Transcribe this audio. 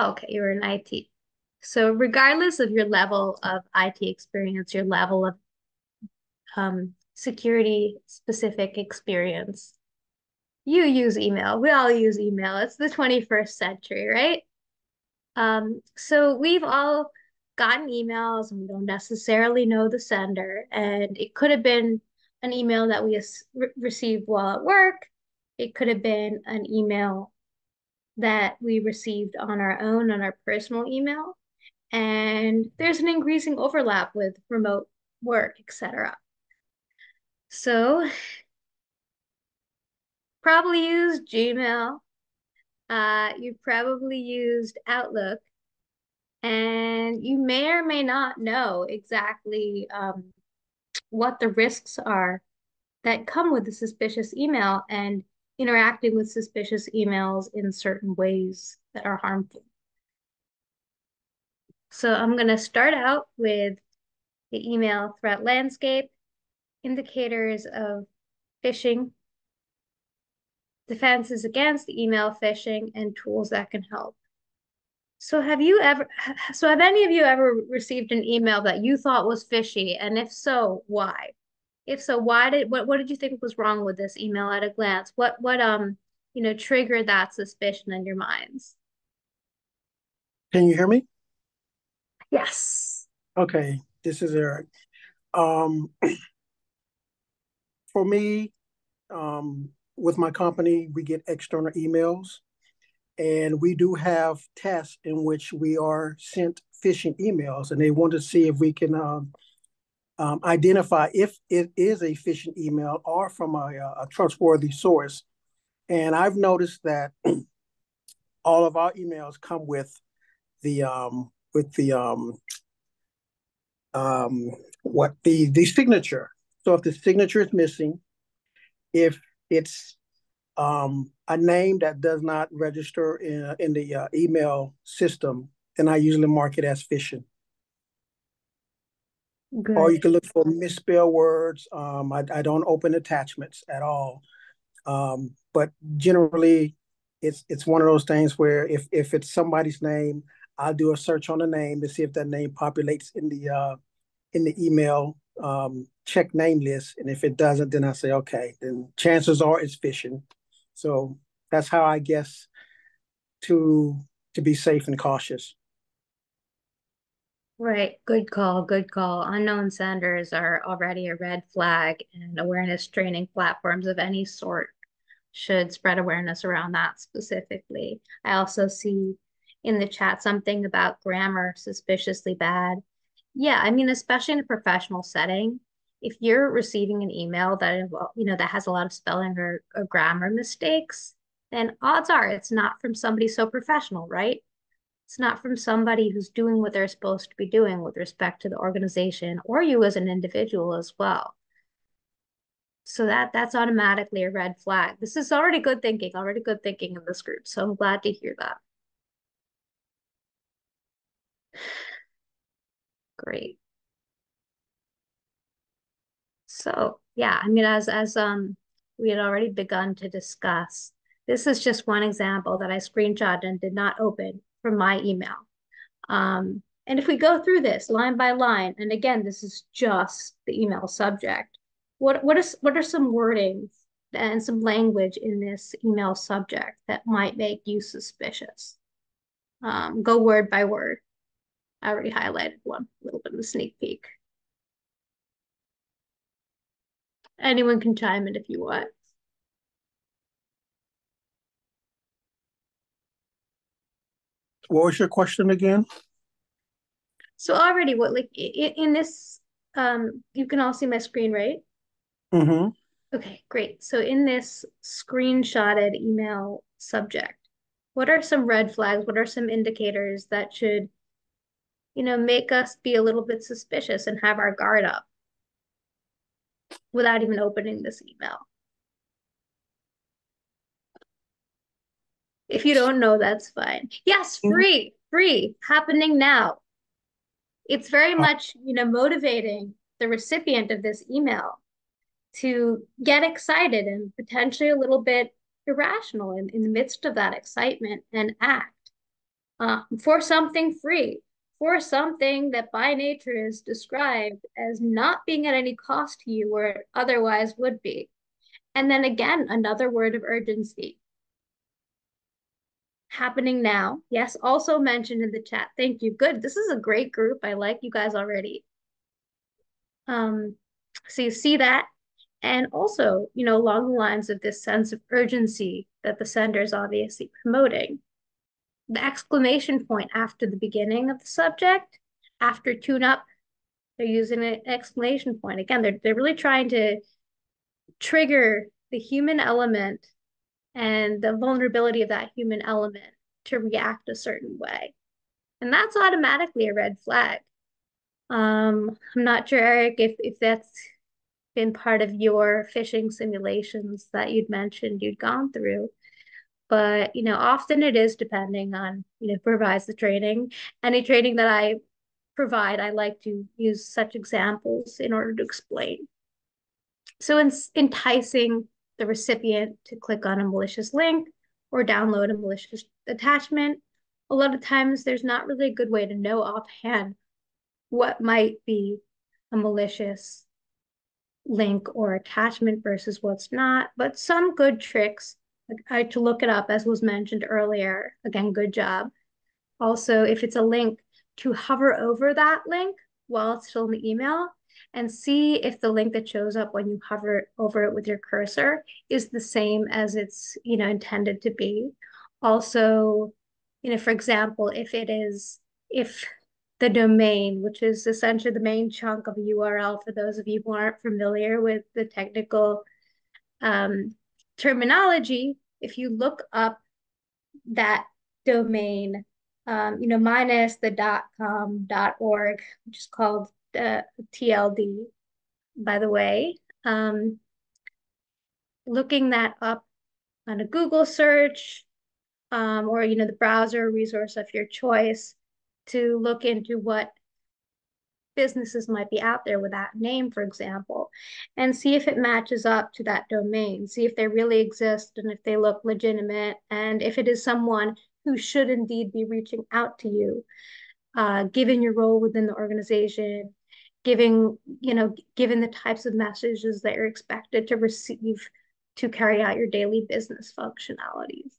Okay, you're in IT. So regardless of your level of IT experience, your level of um, security specific experience, you use email. We all use email. It's the 21st century, right? Um, so we've all gotten emails and we don't necessarily know the sender. And it could have been an email that we re received while at work. It could have been an email that we received on our own, on our personal email. And there's an increasing overlap with remote work, etc. So probably used Gmail. Uh, you probably used Outlook. And you may or may not know exactly um, what the risks are that come with a suspicious email and interacting with suspicious emails in certain ways that are harmful. So I'm going to start out with the email threat landscape, indicators of phishing, defenses against email phishing, and tools that can help. So have you ever, so have any of you ever received an email that you thought was fishy? And if so, why? If so, why did, what, what did you think was wrong with this email at a glance? What, what, um, you know, triggered that suspicion in your minds? Can you hear me? Yes. Okay, this is Eric. Um, for me, um, with my company, we get external emails and we do have tests in which we are sent phishing emails, and they want to see if we can um, um, identify if it is a phishing email or from a, a trustworthy source. And I've noticed that all of our emails come with the um, with the um, um, what the the signature. So if the signature is missing, if it's um, a name that does not register in, in the uh, email system, then I usually mark it as phishing. Good. Or you can look for misspelled words. Um, I, I don't open attachments at all. Um, but generally, it's it's one of those things where if if it's somebody's name, I'll do a search on the name to see if that name populates in the uh, in the email um, check name list, and if it doesn't, then I say okay. Then chances are it's phishing. So that's how I guess to to be safe and cautious. Right. Good call. Good call. Unknown senders are already a red flag, and awareness training platforms of any sort should spread awareness around that specifically. I also see in the chat something about grammar suspiciously bad. Yeah, I mean, especially in a professional setting, if you're receiving an email that you know that has a lot of spelling or, or grammar mistakes, then odds are it's not from somebody so professional, right? It's not from somebody who's doing what they're supposed to be doing with respect to the organization or you as an individual as well. So that that's automatically a red flag. This is already good thinking, already good thinking in this group. So I'm glad to hear that. Great. So yeah, I mean, as as um we had already begun to discuss, this is just one example that I screenshot and did not open from my email. Um, and if we go through this line by line, and again, this is just the email subject, what what is what are some wordings and some language in this email subject that might make you suspicious? Um, go word by word. I already highlighted one, a little bit of a sneak peek. Anyone can chime in if you want. What was your question again? So already what like in, in this um you can all see my screen, right? Mm-hmm. Okay, great. So in this screenshotted email subject, what are some red flags? What are some indicators that should, you know, make us be a little bit suspicious and have our guard up? without even opening this email. If you don't know, that's fine. Yes, mm-hmm. free, free, happening now. It's very much, you know, motivating the recipient of this email to get excited and potentially a little bit irrational in, in the midst of that excitement and act. uh, for something free, for something that by nature is described as not being at any cost to you where it otherwise would be. And then again, another word of urgency. Happening now. Yes, also mentioned in the chat. Thank you. Good. This is a great group. I like you guys already. Um, so you see that. And also, you know, along the lines of this sense of urgency that the sender is obviously promoting, the exclamation point after the beginning of the subject, after tune up, they're using an exclamation point. Again, they're, they're really trying to trigger the human element and the vulnerability of that human element to react a certain way. And that's automatically a red flag. Um, I'm not sure, Eric, if, if that's been part of your phishing simulations that you'd mentioned you'd gone through. But, you know, often it is depending on, you know, provides the training. Any training that I provide, I like to use such examples in order to explain. So in, enticing the recipient to click on a malicious link or download a malicious attachment, a lot of times there's not really a good way to know offhand what might be a malicious link or attachment versus what's not, but some good tricks I to look it up as was mentioned earlier. Again, good job. Also, if it's a link, to hover over that link while it's still in the email and see if the link that shows up when you hover over it with your cursor is the same as it's you know intended to be. Also, you know, for example, if it is if the domain, which is essentially the main chunk of a URL for those of you who aren't familiar with the technical um, terminology, if you look up that domain, um, you know, minus the dot com dot org, which is called uh, TLD, by the way, um, looking that up on a Google search um, or, you know, the browser resource of your choice, to look into what businesses might be out there with that name, for example, and see if it matches up to that domain, see if they really exist and if they look legitimate, and if it is someone who should indeed be reaching out to you, uh, given your role within the organization, giving, you know, given the types of messages that you're expected to receive to carry out your daily business functionalities.